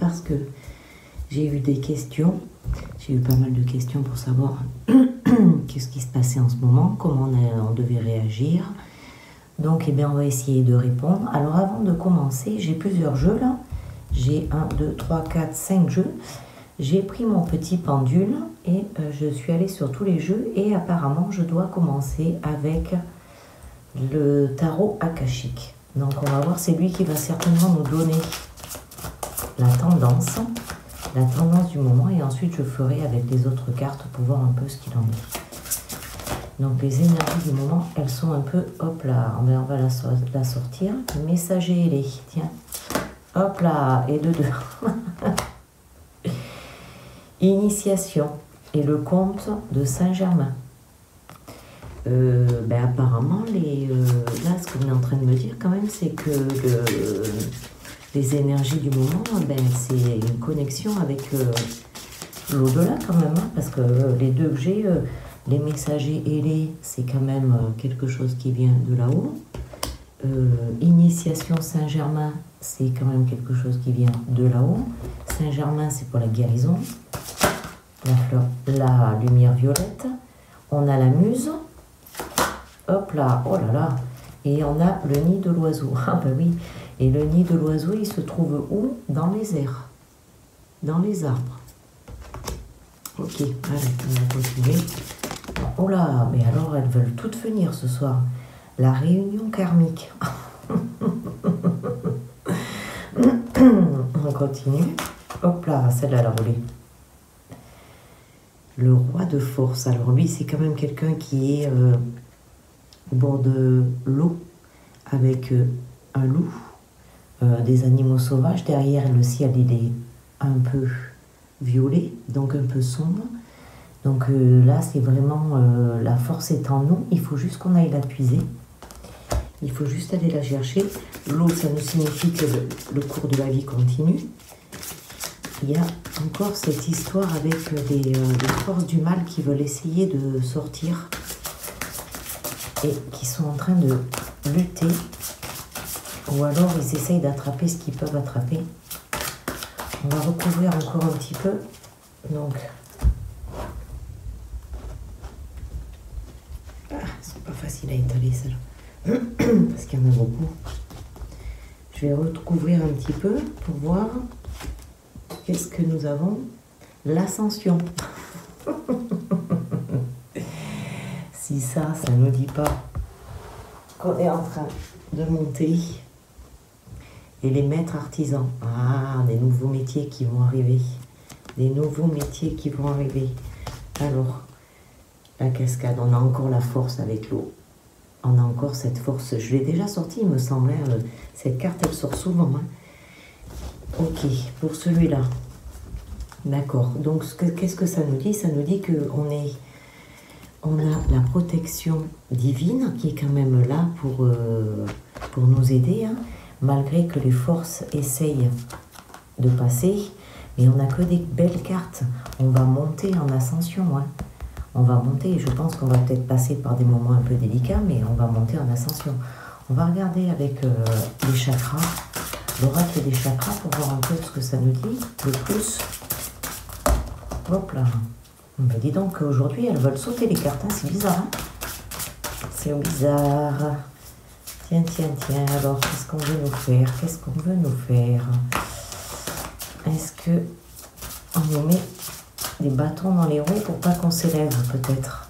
parce que j'ai eu des questions. J'ai eu pas mal de questions pour savoir qu'est-ce qui se passait en ce moment, comment on, devait réagir. Donc eh bien, on va essayer de répondre. Alors avant de commencer, j'ai plusieurs jeux là. J'ai 1, 2, 3, 4, 5 jeux. J'ai pris mon petit pendule et euh, je suis allée sur tous les jeux et apparemment je dois commencer avec le tarot akashique. Donc on va voir, c'est lui qui va certainement nous donner la tendance, la tendance du moment et ensuite je ferai avec les autres cartes pour voir un peu ce qu'il en est. Donc les énergies du moment, elles sont un peu, hop là, on va, la, sortir. Messager tiens, hop là, et de deux. Initiation et le comte de Saint-Germain. Euh, ben apparemment, les, euh, là, ce qu'on est en train de me dire quand même, c'est que les énergies du moment, ben, c'est une connexion avec euh, l'au-delà quand même, hein, parce que les deux que j'ai, les messagers ailés, c'est quand même quelque chose qui vient de là-haut. Initiation Saint-Germain, c'est quand même quelque chose qui vient de là-haut. Saint-Germain, c'est pour la guérison. La, fleur, la lumière violette. On a la muse, Hop là, oh là là. Et on a le nid de l'oiseau. Ah ben oui. Et le nid de l'oiseau, il se trouve où? Dans les airs. Dans les arbres. Ok, allez, on va continuer. Oh là, mais alors elles veulent toutes venir ce soir. La réunion karmique. on continue. Hop là, celle-là, elle a volé. Le roi de force. Alors lui, c'est quand même quelqu'un qui est... Euh, au bord de l'eau avec euh, un loup, euh, des animaux sauvages. Derrière, le ciel, il est un peu violet, donc un peu sombre. Donc euh, là, c'est vraiment la force est en nous. Il faut juste qu'on aille la puiser. Il faut juste aller la chercher. L'eau, ça nous signifie que le, cours de la vie continue. Il y a encore cette histoire avec des forces du mal qui veulent essayer de sortir et qui sont en train de lutter ou alors ils essayent d'attraper ce qu'ils peuvent attraper. On va recouvrir encore un petit peu. Donc, ah, c'est pas facile à étaler ça parce qu'il y en a beaucoup. Je vais recouvrir un petit peu pour voir qu'est-ce que nous avons. L'ascension. si ça, ça ne nous dit pas qu'on est en train de monter et les maîtres artisans. Ah, des nouveaux métiers qui vont arriver. Des nouveaux métiers qui vont arriver. Alors, la cascade, on a encore la force avec l'eau. On a encore cette force. Je l'ai déjà sortie, il me semblait. Hein. cette carte, elle sort souvent. Hein. Ok, pour celui-là. D'accord. Donc, qu'est-ce que ça nous dit? Ça nous dit qu'on est on a la protection divine qui est quand même là pour, euh, pour nous aider, hein. Malgré que les forces essayent de passer. Mais on n'a que des belles cartes. On va monter en ascension. Hein. On va monter. Je pense qu'on va peut-être passer par des moments un peu délicats, mais on va monter en ascension. On va regarder avec euh, les chakras, l'oracle des chakras, pour voir un peu ce que ça nous dit. Le plus. Hop là. Ben dis donc, aujourd'hui, elles veulent sauter les cartes. Hein, c'est bizarre. Hein c'est bizarre. Tiens, tiens, tiens. Alors, qu'est-ce qu'on veut nous faire? Qu'est-ce qu'on veut nous faire? Est-ce que on nous met des bâtons dans les roues pour pas qu'on s'élève, peut-être?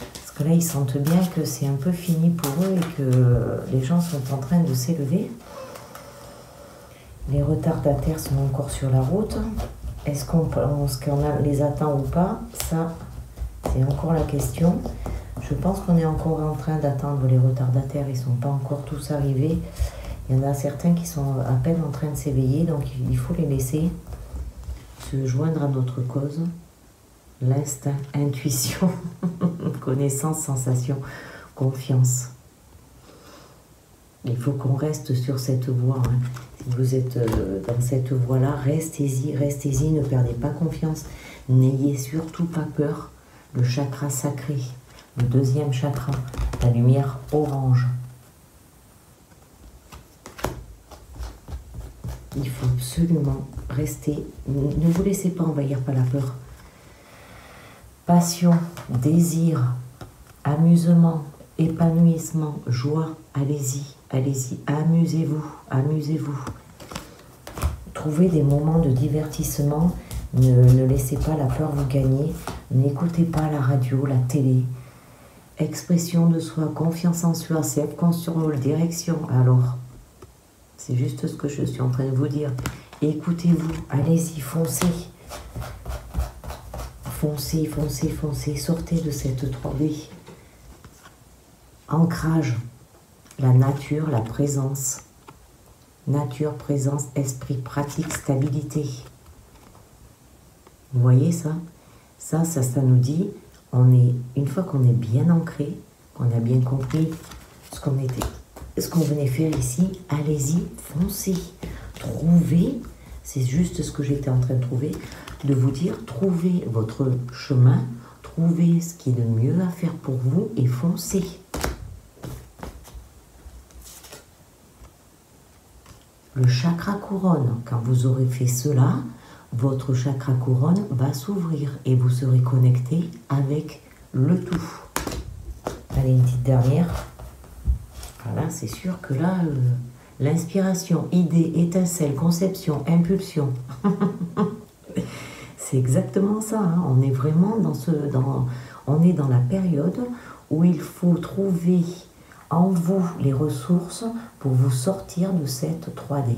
Parce que là, ils sentent bien que c'est un peu fini pour eux et que les gens sont en train de s'élever. Les retardataires sont encore sur la route. Est-ce qu'on qu les attend ou pas? Ça, c'est encore la question. Je pense qu'on est encore en train d'attendre les retardataires. Ils ne sont pas encore tous arrivés. Il y en a certains qui sont à peine en train de s'éveiller, donc il faut les laisser se joindre à notre cause. L'instinct, intuition, connaissance, sensation, confiance. Il faut qu'on reste sur cette voie. Hein. Si vous êtes euh, dans cette voie-là, restez-y, restez-y, ne perdez pas confiance. N'ayez surtout pas peur. Le chakra sacré, le deuxième chakra, la lumière orange. il faut absolument rester. Ne vous laissez pas envahir par la peur. Passion, désir, amusement, épanouissement, joie, allez-y, allez-y, amusez-vous, amusez-vous. Trouvez des moments de divertissement, ne, laissez pas la peur vous gagner, n'écoutez pas la radio, la télé. Expression de soi, confiance en soi, self-control, direction. Alors, c'est juste ce que je suis en train de vous dire. Écoutez-vous, allez-y, foncez. Foncez, foncez, foncez, sortez de cette 3D. Ancrage, la nature, la présence. Nature, présence, esprit, pratique, stabilité. Vous voyez ça? Ça, ça, ça nous dit, on est, une fois qu'on est bien ancré, qu'on a bien compris ce qu'on était, ce qu'on venait faire ici, allez-y, foncez. Trouvez, c'est juste ce que j'étais en train de trouver, de vous dire, trouvez votre chemin, trouvez ce qui est le mieux à faire pour vous et foncez. Le chakra couronne, quand vous aurez fait cela, votre chakra couronne va s'ouvrir et vous serez connecté avec le tout. Allez, une petite dernière. Voilà, c'est sûr que là, euh, l'inspiration, idée, étincelle, conception, impulsion. c'est exactement ça. Hein. On est vraiment dans ce, dans, on est dans la période où il faut trouver en vous les ressources pour vous sortir de cette 3D.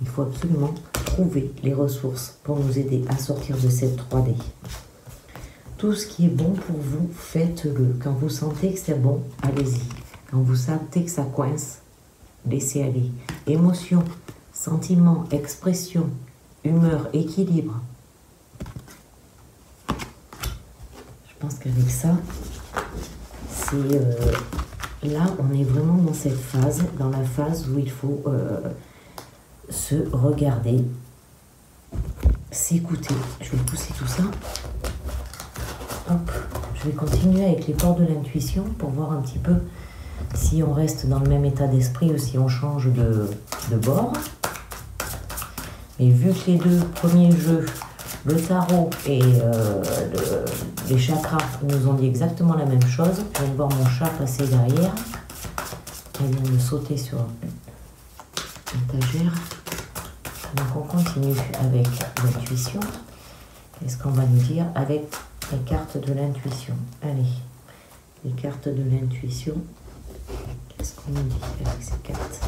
Il faut absolument trouver les ressources pour nous aider à sortir de cette 3D. Tout ce qui est bon pour vous, faites-le. Quand vous sentez que c'est bon, allez-y. Quand vous sentez que ça coince, laissez aller. Émotion, sentiment, expression, humeur, équilibre. Je pense qu'avec ça, c'est euh, là, on est vraiment dans cette phase, dans la phase où il faut euh, se regarder, s'écouter. Je vais pousser tout ça. Hop, je vais continuer avec les portes de l'intuition pour voir un petit peu si on reste dans le même état d'esprit ou si on change de, bord. Mais vu que les deux premiers jeux, le tarot et euh, les chakras, nous ont dit exactement la même chose, je vais voir mon chat passer derrière. Il vient de sauter sur l'étagère. Donc on continue avec l'intuition. Qu'est-ce qu'on va nous dire avec les cartes de l'intuition? Allez, les cartes de l'intuition. Qu'est-ce qu'on nous dit avec ces cartes?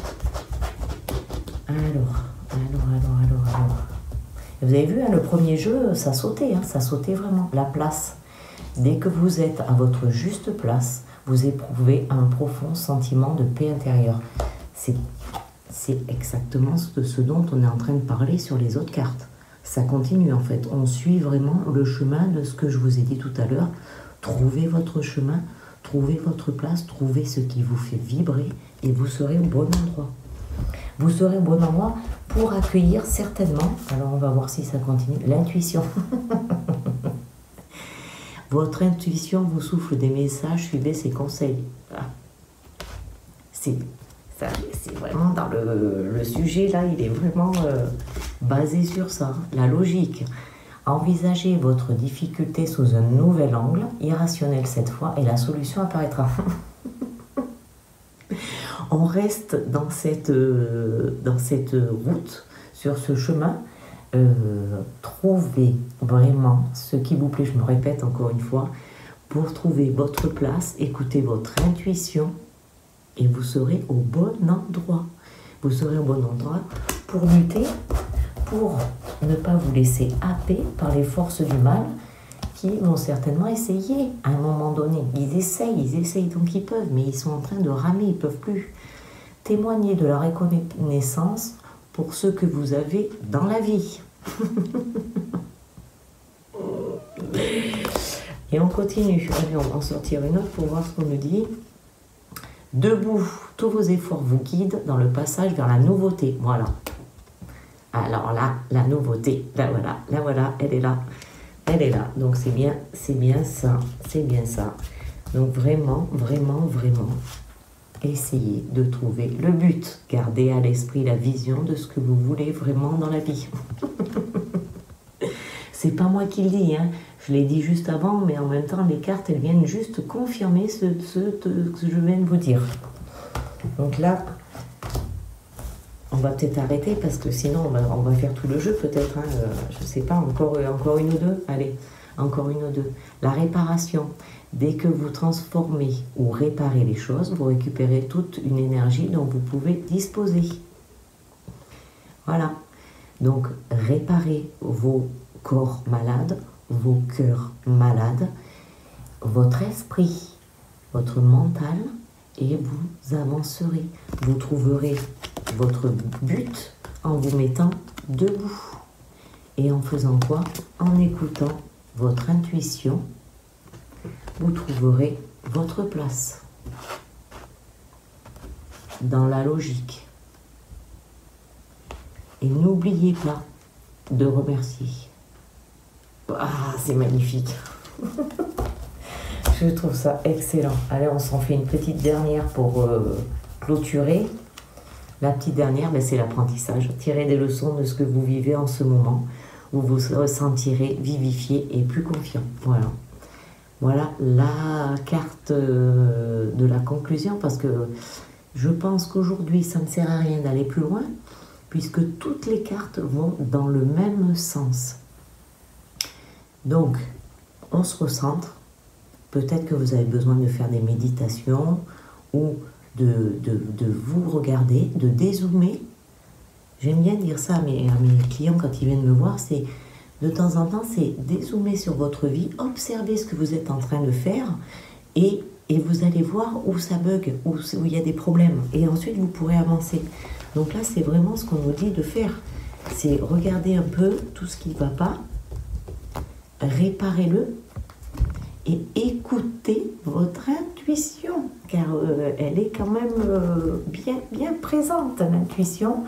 Alors, alors, alors, alors, alors. Vous avez vu, hein, le premier jeu, ça sautait, hein, ça sautait vraiment. La place. Dès que vous êtes à votre juste place, vous éprouvez un profond sentiment de paix intérieure. C'est c'est exactement ce dont on est en train de parler sur les autres cartes. Ça continue en fait. On suit vraiment le chemin de ce que je vous ai dit tout à l'heure. Trouvez votre chemin, trouvez votre place, trouvez ce qui vous fait vibrer et vous serez au bon endroit. Vous serez au bon endroit pour accueillir certainement, alors on va voir si ça continue, l'intuition. votre intuition vous souffle des messages, suivez ses conseils. Ah. C'est c'est vraiment dans le, sujet, là, il est vraiment euh, basé sur ça, la logique. Envisagez votre difficulté sous un nouvel angle, irrationnel cette fois, et la solution apparaîtra. On reste dans cette, euh, dans cette route, sur ce chemin. Euh, trouvez vraiment ce qui vous plaît, je me répète encore une fois, pour trouver votre place, écoutez votre intuition et vous serez au bon endroit. Vous serez au bon endroit pour lutter, pour ne pas vous laisser happer par les forces du mal qui vont certainement essayer à un moment donné. Ils essayent, ils essayent donc ils peuvent, mais ils sont en train de ramer, ils ne peuvent plus. Témoigner de la reconnaissance pour ce que vous avez dans la vie. Et on continue. Allez, on va en sortir une autre pour voir ce qu'on nous dit. Debout, tous vos efforts vous guident dans le passage vers la nouveauté. Voilà. Alors là, la nouveauté, là voilà, là voilà, elle est là. Elle est là. Donc c'est bien, c'est bien ça, c'est bien ça. Donc vraiment, vraiment, vraiment, essayez de trouver le but. Gardez à l'esprit la vision de ce que vous voulez vraiment dans la vie. C'est pas moi qui le dis, hein. Je l'ai dit juste avant, mais en même temps, les cartes, elles viennent juste confirmer ce, que je viens de vous dire. Donc là, on va peut-être arrêter parce que sinon, on va, faire tout le jeu peut-être. Hein. Euh, je sais pas, encore, encore une ou deux. Allez, encore une ou deux. La réparation. Dès que vous transformez ou réparez les choses, vous récupérez toute une énergie dont vous pouvez disposer. Voilà. Donc, réparez vos corps malades, vos cœurs malades, votre esprit, votre mental, et vous avancerez. Vous trouverez votre but en vous mettant debout. Et en faisant quoi? En écoutant votre intuition vous trouverez votre place dans la logique. Et n'oubliez pas de remercier. Ah, c'est magnifique. Je trouve ça excellent. Allez, on s'en fait une petite dernière pour euh, clôturer. La petite dernière, ben, c'est l'apprentissage. Tirez des leçons de ce que vous vivez en ce moment. Vous vous sentirez vivifié et plus confiant. Voilà. Voilà la carte euh, de la conclusion parce que je pense qu'aujourd'hui ça ne sert à rien d'aller plus loin puisque toutes les cartes vont dans le même sens. Donc, on se recentre. Peut-être que vous avez besoin de faire des méditations ou de, vous regarder, de dézoomer. J'aime bien dire ça à mes clients quand ils viennent me voir, c'est de temps en temps, c'est dézoomer sur votre vie, observer ce que vous êtes en train de faire et, vous allez voir où ça bug, où, où il y a des problèmes. Et ensuite, vous pourrez avancer. Donc là, c'est vraiment ce qu'on nous dit de faire. C'est regarder un peu tout ce qui ne va pas, réparez-le et écoutez votre intuition, car euh, elle est quand même euh, bien, bien présente, l'intuition,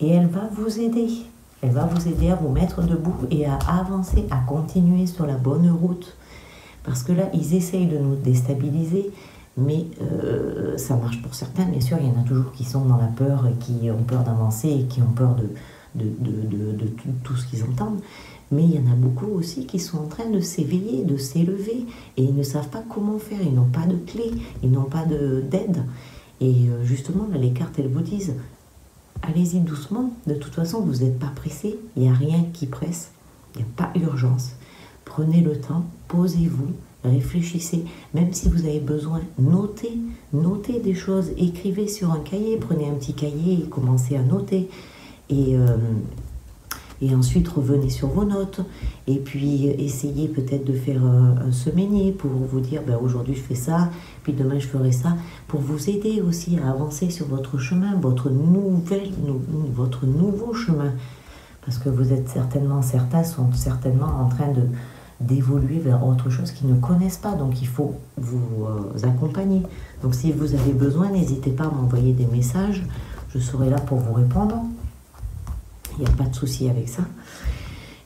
et elle va vous aider. Elle va vous aider à vous mettre debout et à avancer, à continuer sur la bonne route. Parce que là, ils essayent de nous déstabiliser, mais euh, ça marche pour certains. Bien sûr, il y en a toujours qui sont dans la peur et qui ont peur d'avancer et qui ont peur de, de, tout, ce qu'ils entendent. Mais il y en a beaucoup aussi qui sont en train de s'éveiller, de s'élever, et ils ne savent pas comment faire, ils n'ont pas de clé, ils n'ont pas d'aide. Et euh, justement, là, les cartes, elles vous disent, allez-y doucement. De toute façon, vous n'êtes pas pressé. Il n'y a rien qui presse. Il n'y a pas urgence. Prenez le temps, posez-vous, réfléchissez. Même si vous avez besoin, notez, notez des choses, écrivez sur un cahier, prenez un petit cahier et commencez à noter. Et euh, et ensuite revenez sur vos notes et puis essayez peut-être de faire un, un pour vous dire ben, aujourd'hui je fais ça, puis demain je ferai ça, pour vous aider aussi à avancer sur votre chemin, votre, nouvelle, votre nouveau chemin. Parce que vous êtes certainement, certains sont certainement en train de d'évoluer vers autre chose qu'ils ne connaissent pas. Donc il faut vous euh, accompagner. Donc si vous avez besoin, n'hésitez pas à m'envoyer des messages. Je serai là pour vous répondre n'y a pas de souci avec ça.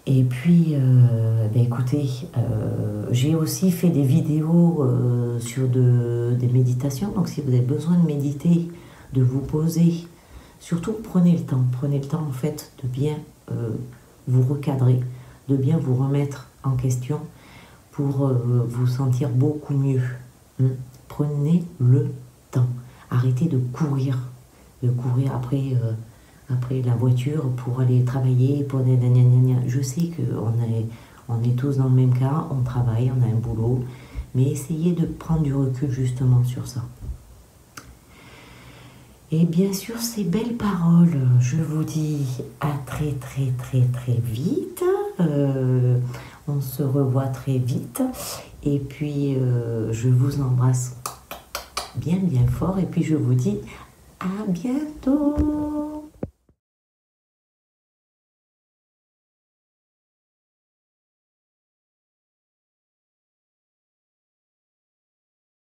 Et puis, euh, ben écoutez, euh, j'ai aussi fait des vidéos euh, sur de, des méditations. Donc, si vous avez besoin de méditer, de vous poser, surtout prenez le temps. Prenez le temps, en fait, de bien vous recadrer, de bien vous remettre en question pour vous sentir beaucoup mieux. Hmm. Prenez le temps. Arrêtez de courir, de courir après après la voiture pour aller travailler, pour Je sais qu'on est, on est tous dans le même cas, on travaille, on a un boulot, mais essayez de prendre du recul justement sur ça. Et bien sûr, ces belles paroles, je vous dis à très très très très vite. Euh, on se revoit très vite. Et puis, euh, je vous embrasse bien bien fort. Et puis, je vous dis à bientôt.